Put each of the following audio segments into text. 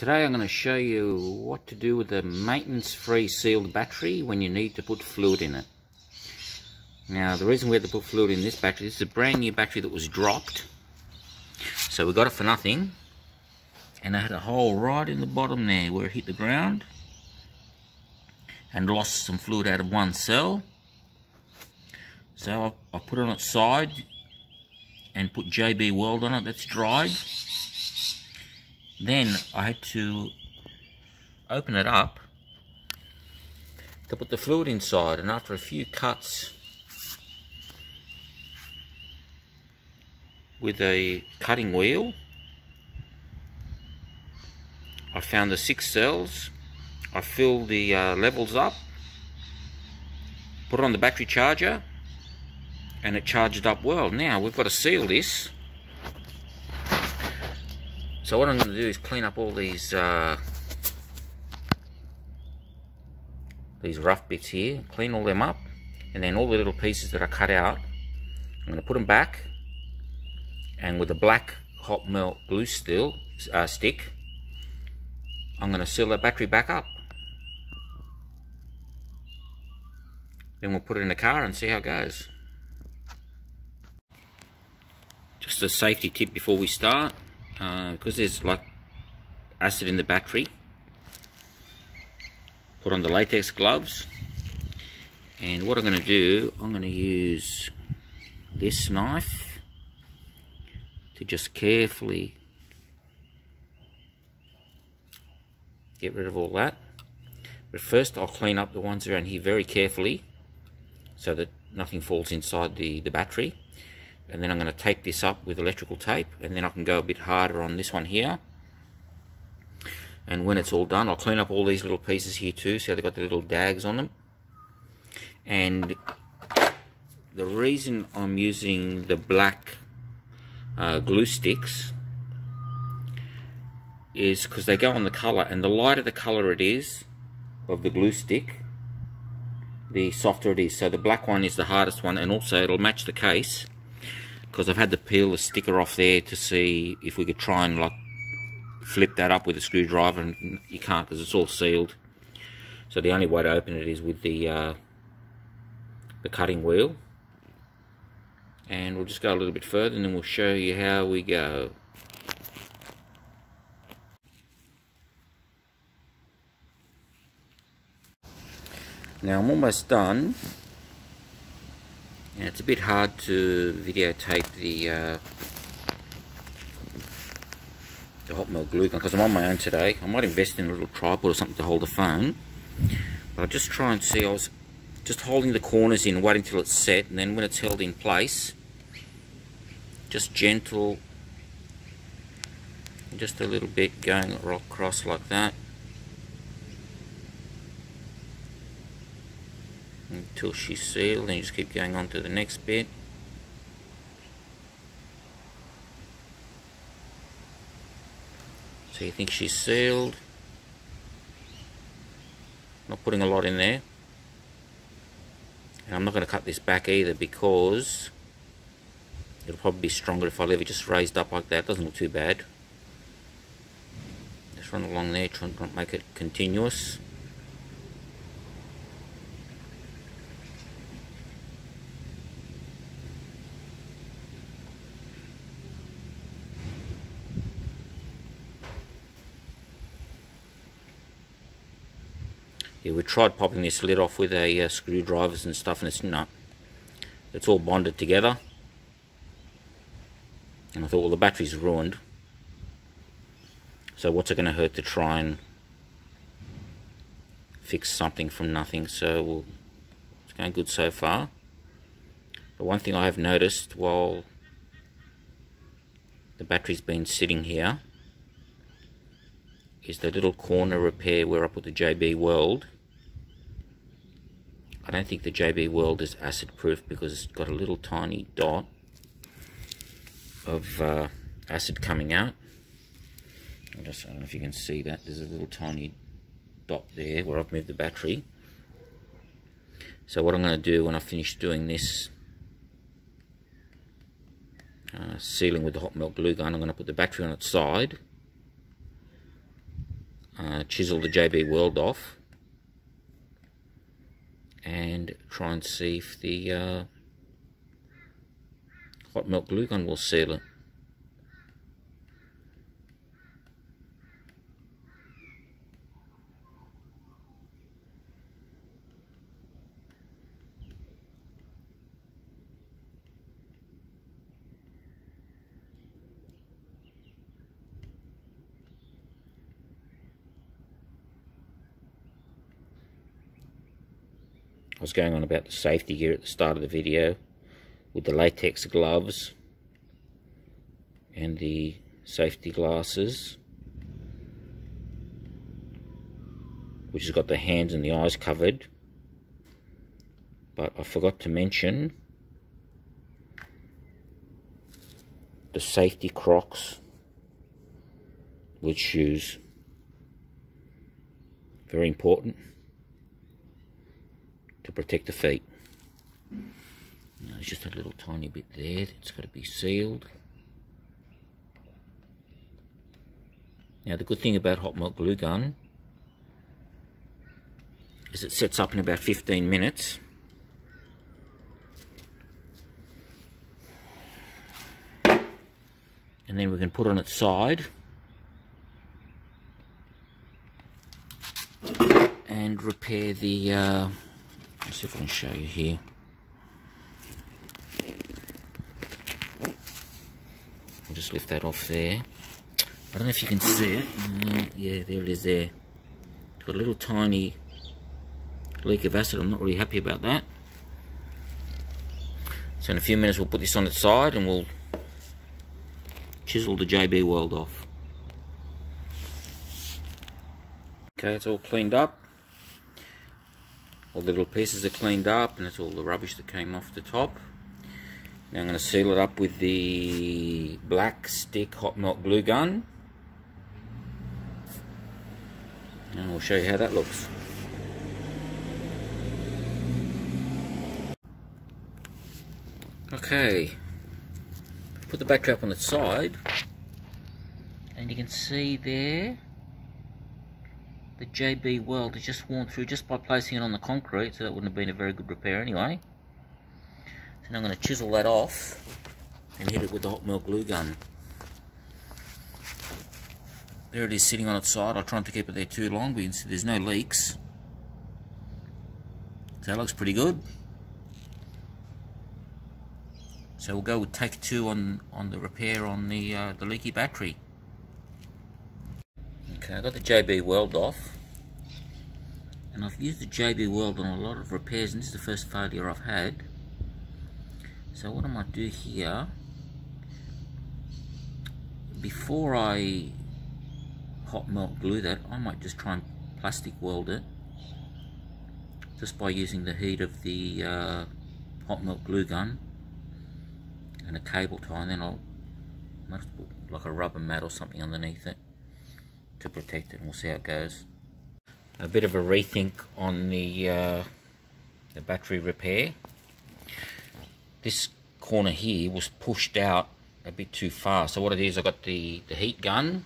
Today I'm going to show you what to do with a maintenance-free sealed battery when you need to put fluid in it. Now the reason we had to put fluid in this battery, this is a brand new battery that was dropped. So we got it for nothing. And it had a hole right in the bottom there where it hit the ground. And lost some fluid out of one cell. So I, I put it on its side and put JB Weld on it that's dried. Then I had to open it up to put the fluid inside and after a few cuts with a cutting wheel I found the six cells. I filled the uh, levels up put it on the battery charger and it charged up well. Now we've got to seal this so what I'm going to do is clean up all these uh, these rough bits here, clean all them up, and then all the little pieces that I cut out, I'm going to put them back, and with a black hot melt glue uh, stick, I'm going to seal that battery back up. Then we'll put it in the car and see how it goes. Just a safety tip before we start because uh, there's like acid in the battery. Put on the latex gloves. And what I'm going to do I'm going to use this knife to just carefully get rid of all that. But first I'll clean up the ones around here very carefully so that nothing falls inside the, the battery and then I'm going to tape this up with electrical tape and then I can go a bit harder on this one here. And when it's all done I'll clean up all these little pieces here too see how they've got the little dags on them. And the reason I'm using the black uh, glue sticks is because they go on the color and the lighter the color it is of the glue stick the softer it is. So the black one is the hardest one and also it'll match the case because I've had to peel the sticker off there to see if we could try and like flip that up with a screwdriver and you can't because it's all sealed. So the only way to open it is with the uh, the cutting wheel. And we'll just go a little bit further and then we'll show you how we go. Now I'm almost done it's a bit hard to videotape the uh, the hot melt glue gun because I'm on my own today. I might invest in a little tripod or something to hold the phone. But I'll just try and see. I was just holding the corners in, waiting till it's set, and then when it's held in place, just gentle, just a little bit going across like that. Until she's sealed and you just keep going on to the next bit. So you think she's sealed. Not putting a lot in there. And I'm not going to cut this back either because it'll probably be stronger if I leave it just raised up like that. Doesn't look too bad. Just run along there trying to make it continuous yeah, we tried popping this lid off with a uh, screwdrivers and stuff and it's not. It's all bonded together. And I thought well the battery's ruined. So what's it going to hurt to try and fix something from nothing? So we'll, it's going good so far. But one thing I have noticed while the battery's been sitting here is the little corner repair where I put the JB Weld. I don't think the JB Weld is acid proof because it's got a little tiny dot of uh, acid coming out. I, just, I don't know if you can see that. There's a little tiny dot there where I've moved the battery. So what I'm going to do when I finish doing this uh, sealing with the hot melt glue gun, I'm going to put the battery on its side uh, chisel the JB Weld off and try and see if the uh, hot melt glue gun will seal it. I was going on about the safety gear at the start of the video with the latex gloves and the safety glasses which has got the hands and the eyes covered. But I forgot to mention the safety crocs with shoes very important to protect the feet. there's just a little tiny bit there that's got to be sealed. Now the good thing about hot melt glue gun is it sets up in about 15 minutes. And then we can put on its side and repair the uh, Let's see if I can show you here. I'll just lift that off there. I don't know if you can see it. Uh, yeah, there it is there. Got a little tiny leak of acid. I'm not really happy about that. So in a few minutes we'll put this on its side and we'll chisel the JB Weld off. Okay, it's all cleaned up all the little pieces are cleaned up and that's all the rubbish that came off the top. Now I'm going to seal it up with the black stick hot melt glue gun. And we'll show you how that looks. Okay. Put the up on its side. And you can see there the JB Weld has just worn through just by placing it on the concrete, so that wouldn't have been a very good repair anyway. So now I'm going to chisel that off and hit it with the hot melt glue gun. There it is sitting on its side. Try not to keep it there too long, but there's no leaks. So that looks pretty good. So we'll go with take two on, on the repair on the, uh, the leaky battery. Okay, I got the JB Weld off. And I've used the JB Weld on a lot of repairs, and this is the first failure I've had. So what I might do here, before I hot melt glue that, I might just try and plastic weld it, just by using the heat of the uh, hot melt glue gun and a cable tie, and then I'll like a rubber mat or something underneath it to protect it and we'll see how it goes. A bit of a rethink on the, uh, the battery repair. This corner here was pushed out a bit too far. So what it is, I got the, the heat gun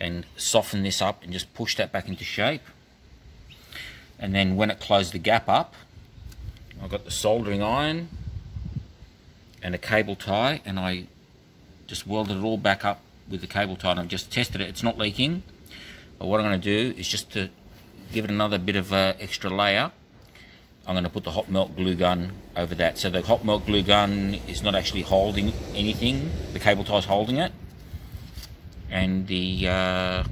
and soften this up and just push that back into shape. And then when it closed the gap up, I got the soldering iron and a cable tie and I just welded it all back up with the cable tie. I've just tested it. It's not leaking. But what I'm going to do is just to give it another bit of uh, extra layer, I'm going to put the hot melt glue gun over that. So the hot melt glue gun is not actually holding anything. The cable tie is holding it. And the uh,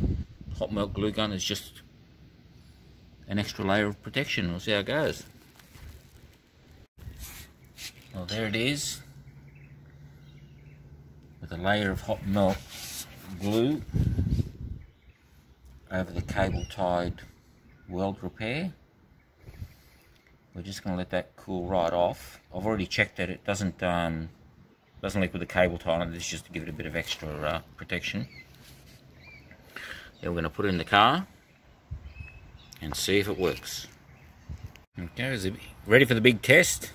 hot melt glue gun is just an extra layer of protection. We'll see how it goes. Well, there it is. With a layer of hot melt glue over the cable tied weld repair. We're just going to let that cool right off. I've already checked that it doesn't um, doesn't leak with the cable tie on it. This is just to give it a bit of extra uh, protection. Then we're going to put it in the car and see if it works. Okay, is it ready for the big test?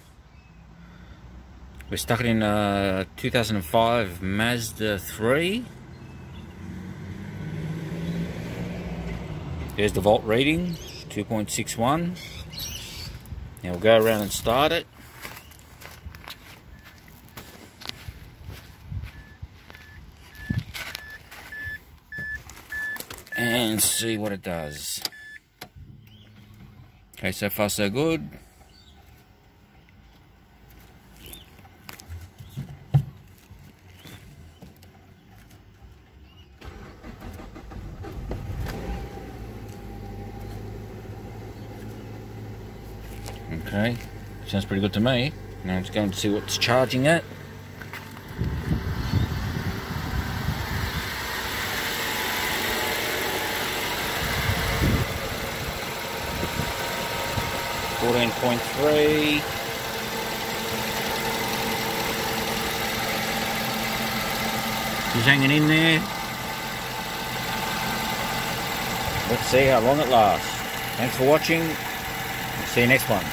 We're stuck in uh, a 2005 Mazda 3 There's the volt reading, 2.61. Now we'll go around and start it. And see what it does. Okay, so far so good. Okay, sounds pretty good to me. Now let's go and see what's charging at. Fourteen point three. She's hanging in there. Let's see how long it lasts. Thanks for watching. See you next one.